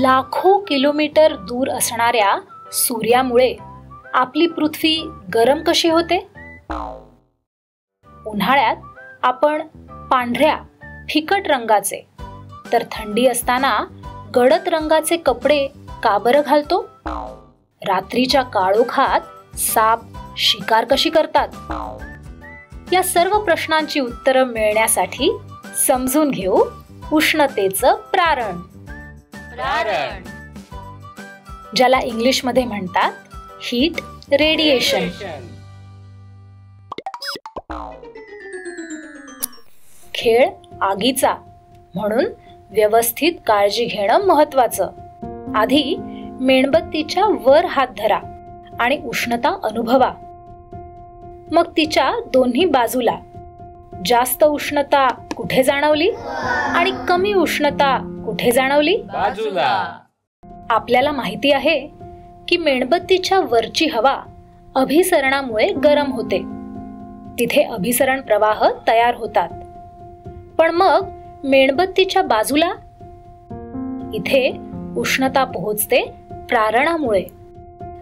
लाखो किलोमीटर दूर असणाऱ्या सूर्यामुळे आपली पृथ्वी गरम कशी होते? उन्हाळ्यात आपण पांढऱ्या फिकट रंगाचे तर थंडी असताना गडद रंगाचे कपडे का बरं घालतो? रात्रीच्या काळोखात साप शिकार कशी करतात? या सर्व प्रश्नांची उत्तरं मिळण्यासाठी समजून घेऊ उष्णतेचं प्रारण. प्रारण ज्याला इंग्लिशमध्ये म्हणतात हीट रेडिएशन खेळ आगीचा म्हणून व्यवस्थित काळजी घेणं महत्वाचं आधी मेणबत्तीच्या वर हात धरा आणि उष्णता अनुभवा. मग तिच्या दोन्ही बाजूला. जास्त उष्णता कुठे जाणवली? आणि कमी उष्णता कुठे जाणवली? बाजूला. आपल्याला माहिती आहे की मेणबत्तीच्या वरची हवा अभिसरणामुळे गरम होते. तिथे अभिसरण प्रवाह तयार होतात. पण मग मेणबत्तीच्या बाजूला? इथे उष्णता पोहोचते प्रारणामुळे.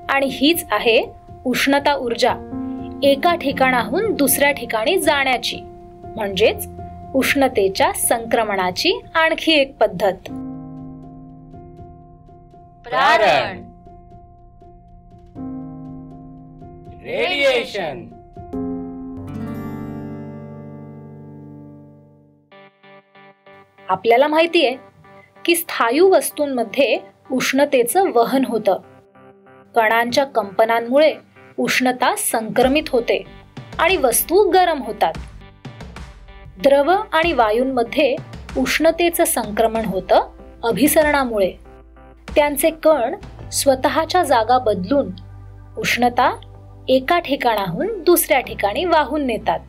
आणि हीच आहे उष्णता ऊर्जा एका ठिकाणाहून दुसऱ्या ठिकाणी जाण्याची. म्हणजेच उष्णतेच्या संक्रमणाची आणखी एक पद्धत. प्रारण. रेडिएशन आपल्याला माहितीये की स्थायू वस्तूंमध्ये उष्णतेचं वहन होतं. कणांच्या कंपनांमुळे उष्णता संक्रमित होते आणि वस्तू गरम होतात. द्रव आणि वायूंमध्ये उष्णतेचं संक्रमण होतं अभिसरणामुळे. त्यांचे कण स्वतःच्या जागा बदलून उष्णता एका ठिकाणाहून दुसऱ्या ठिकाणी वाहून नेतात.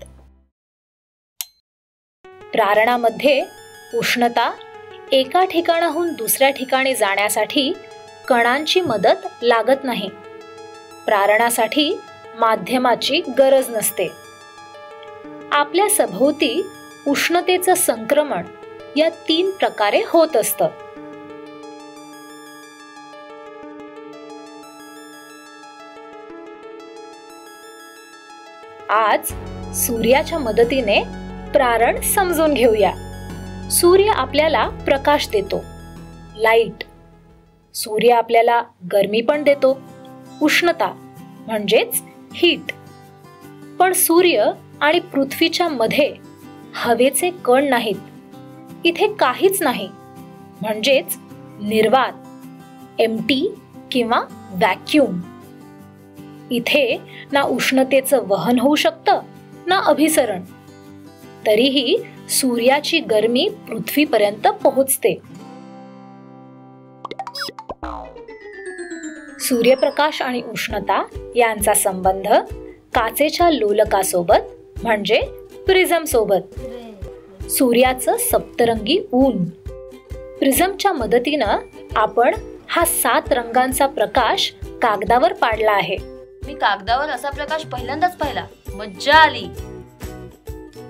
प्रारणामध्ये उष्णता एका ठिकाणाहून दुसऱ्या ठिकाणी जाण्यासाठी कणांची मदत लागत नाही. प्रारणासाठी माध्यमाची गरज नसते. आपल्या सभोवती उष्णतेचं संक्रमण या तीन प्रकारे होत असतं. आज सूर्याच्या मदतीने प्रारण समजून घेऊया. सूर्य आपल्याला प्रकाश देतो. लाइट. सूर्य आपल्याला गरमी पण देतो. उष्णता म्हणजेच हीट पण सूर्य आणि पृथ्वीच्या मध्ये हवेचे कण नाहीत. इथे काहीच नाही. म्हणजेच निर्वात एमटी किंवा व्हॅक्यूम इथे ना उष्णतेचं वहन होऊ शकतं ना अभिसरण. तरीही सूर्याची गरमी पृथ्वीपर्यंत पोहोचते. सूर्यप्रकाश आणि उष्णता यांचा संबंध काचेच्या लोलकासोबत म्हणजे प्रिझम सोबत. सूर्याचं सप्तरंगी ऊन. प्रिझमच्या मदतीनं आपण हा सात रंगांचा प्रकाश कागदावर पाडला आहे. मी कागदावर असा प्रकाश पहिल्यांदाच पाहिला. मज्जा आली.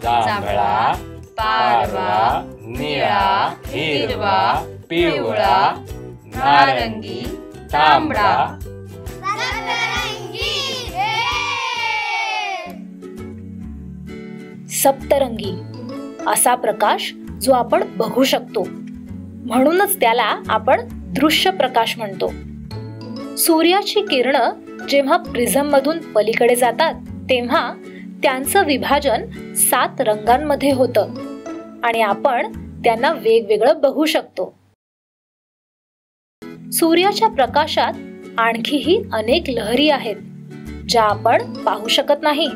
जांभळा पारवा निळा हिरवा पिवळा नारंगी तांबडा. सप्तरंगी. असा प्रकाश जो आपण बघू शकतो. म्हणूनच त्याला आपण दृश्य प्रकाश म्हणतो. सूर्याची किरणं जेव्हा प्रिझम मधून पलीकडे जातात तेव्हा त्यांचं विभाजन सात रंगांमध्ये होतं आणि आपण त्यांना वेगवेगळं बघू शकतो. सूर्याच्या प्रकाशात आणखीही अनेक लहरी आहेत ज्या आपण पाहू शकत नाही.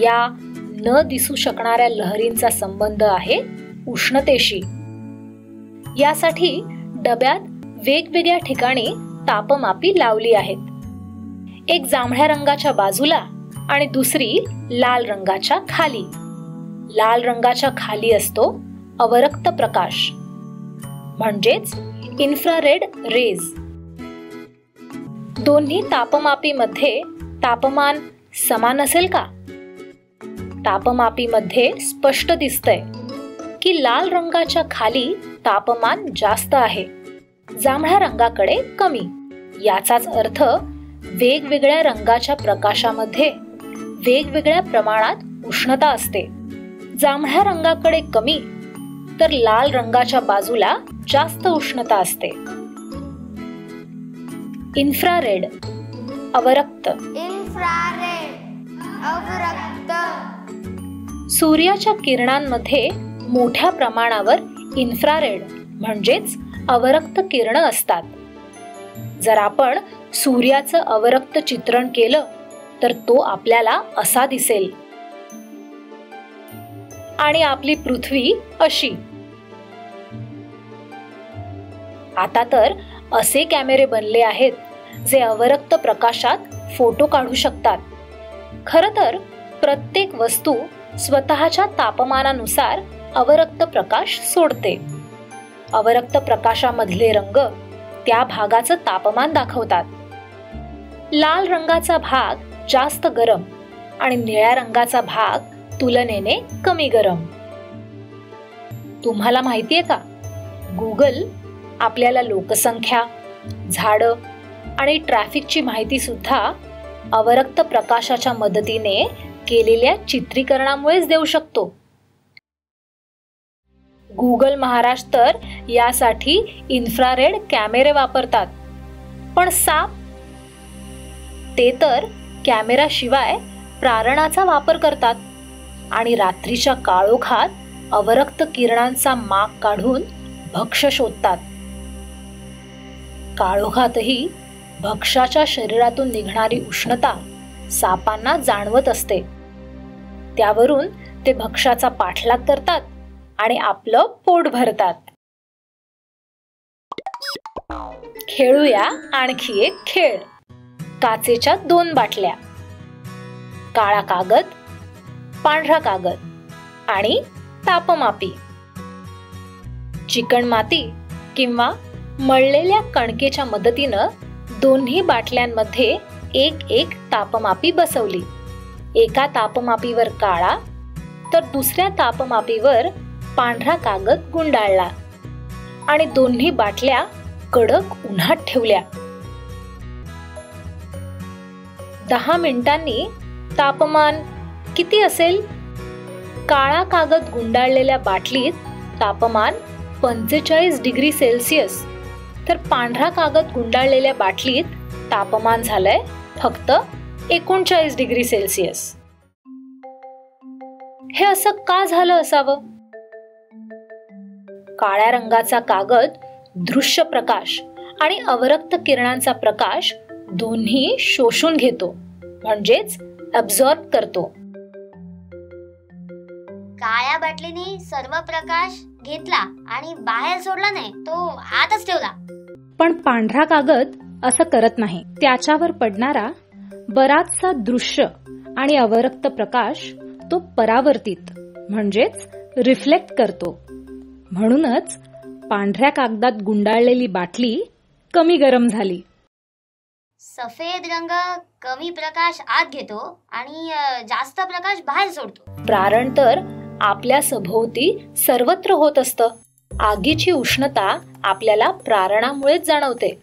या न दिसू शकणाऱ्या लहरींचा संबंध आहे उष्णतेशी. यासाठी डब्यात वेगवेगळ्या ठिकाणी तापमापी लावली आहेत. एक जांभळ्या रंगाच्या बाजूला आणि दुसरी लाल रंगाच्या खाली. लाल रंगाच्या खाली असतो अवरक्त प्रकाश. म्हणजेच इन्फ्रारेड रेज दोन्ही तापमापीमध्ये तापमान समान असेल का? तापमापीमध्ये स्पष्ट दिसतंय की लाल रंगाच्या खाली तापमान जास्त आहे जांभळ्या रंगाकडे कमी. याचाच अर्थ वेगवेगळ्या रंगाच्या प्रकाशामध्ये वेगवेगळ्या प्रमाणात उष्णता असते. जांभळ्या रंगाकडे कमी तर लाल रंगाच्या बाजूला जास्त उष्णता असते. इन्फ्रारेड अवरक्त. इन्फ्रारेड अवरक्त. सूर्याच्या किरणांमध्ये मोठ्या प्रमाणावर इन्फ्रारेड म्हणजेच अवरक्त किरण असतात. जर आपण सूर्याचं अवरक्त चित्रण केलं तर तो आपल्याला असा दिसेल. आणि आपली पृथ्वी अशी. आता तर असे कॅमेरे बनले आहेत जे अवरक्त प्रकाशात फोटो काढू शकतात. खर तर प्रत्येक वस्तू स्वतःच्या तापमानानुसार अवरक्त प्रकाश सोडते. अवरक्त प्रकाशामधले रंग त्या भागाचं तापमान दाखवतात. लाल रंगाचा भाग जास्त गरम आणि निळ्या रंगाचा भाग तुलनेने कमी गरम. तुम्हाला माहितीये का? गुगल आपल्याला लोकसंख्या झाडं आणि ट्रॅफिकची माहिती सुद्धा अवरक्त प्रकाशाच्या मदतीने केलेल्या चित्रीकरणामुळेच देऊ शकतो. गुगल महाराज तर यासाठी इन्फ्रारेड कॅमेरे वापरतात. पण साप? ते तर कॅमेराशिवाय प्रारणाचा वापर करतात. आणि रात्रीच्या काळोखात अवरक्त किरणांचा माग काढून भक्ष शोधतात. काळोखातही भक्ष्याच्या शरीरातून निघणारी उष्णता सापांना जाणवत असते. त्यावरून ते भक्ष्याचा पाठलाग करतात आणि आपलं पोट भरतात. खेळूया आणखी एक खेळ. काचेच्या दोन बाटल्या. काळा कागद पांढरा कागद आणि तापमापी. चिकण माती किंवा मळलेल्या कणकेच्या मदतीनं दोन्ही बाटल्यांमध्ये एक एक तापमापी बसवली. एका तापमापीवर काळा तर दुसऱ्या तापमापीवर पांढरा कागद गुंडाळला आणि दोन्ही बाटल्या कडक उन्हात ठेवल्या. दहा मिनिटांनी तापमान किती असेल? काळा कागद गुंडाळलेल्या बाटलीत तापमान पंचेचाळीस डिग्री सेल्सिअस तर पांढरा कागद गुंडाळलेल्या बाटलीत तापमान झालंय फक्त एकोणचाळीस डिग्री सेल्सिअस. हे असं का झालं असावं? काळ्या रंगाचा कागद दृश्य प्रकाश आणि अवरक्त किरणांचा प्रकाश दोन्ही शोषून घेतो म्हणजेच अब्झॉर्ब करतो. काळ्या बाटलीने सर्व प्रकाश घेतला आणि बाहेर सोडला नाही तो आतच ठेवला. पण पांढरा कागद असं करत नाही. त्याच्यावर पडणारा बराचसा दृश्य आणि अवरक्त प्रकाश तो परावर्तित म्हणजेच रिफ्लेक्ट करतो. म्हणूनच पांढऱ्या कागदात गुंडाळलेली बाटली कमी गरम झाली. सफेद रंग कमी प्रकाश आत घेतो आणि जास्त प्रकाश बाहेर सोडतो. प्रारण तर आपल्या सभोवती सर्वत्र होत असतं. आगीची उष्णता आपल्याला प्रारणामुळेच जाणवते.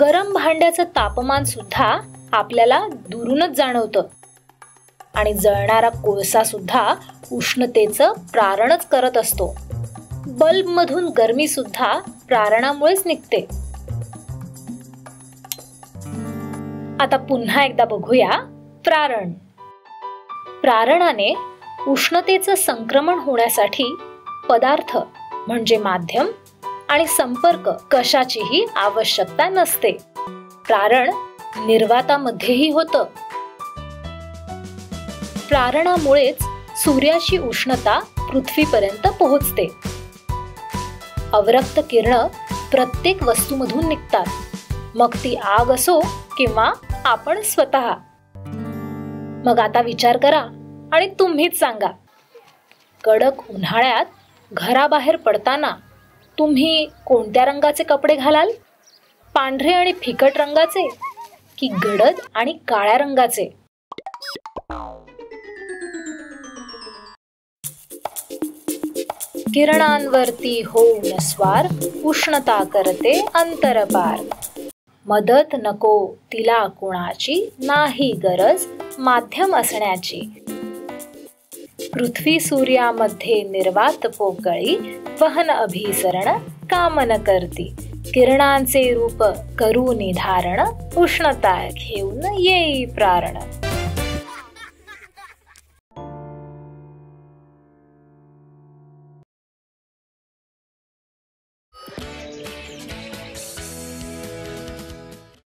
गरम भांड्याचं तापमान सुद्धा आपल्याला दुरूनच जाणवतं. आणि जळणारा कोळसा सुद्धा उष्णतेचं प्रारणच करत असतो. बल्बमधून गरमी सुद्धा प्रारणामुळेच निघते. आता पुन्हा एकदा बघूया प्रारण. प्रारणाने उष्णतेचं संक्रमण होण्यासाठी पदार्थ म्हणजे माध्यम आणि संपर्क कशाचीही आवश्यकता नसते. प्रारण निर्वातामध्येही होतं. प्रारणामुळेच सूर्याची उष्णता पृथ्वीपर्यंत पोहोचते. अवरक्त किरण प्रत्येक वस्तूमधून निघतात. मग ती आग असो किंवा आपण स्वतः. मग आता विचार करा आणि तुम्हीच सांगा. कडक उन्हाळ्यात घराबाहेर पडताना तुम्ही कोणत्या रंगाचे कपडे घालाल? पांढरे आणि फिकट रंगाचे? की गडद आणि काळ्या रंगाचे. किरणांवरती होऊन स्वार उष्णता करते अंतरपार. मदत नको तिला कुणाची नाही गरज माध्यम असण्याची. पृथ्वी सूर्यामध्ये निर्वात पोकळी वहन अभिसरण कामन करती. किरणांचे रूप करू निधारण उष्णता घेऊन येई प्रारण.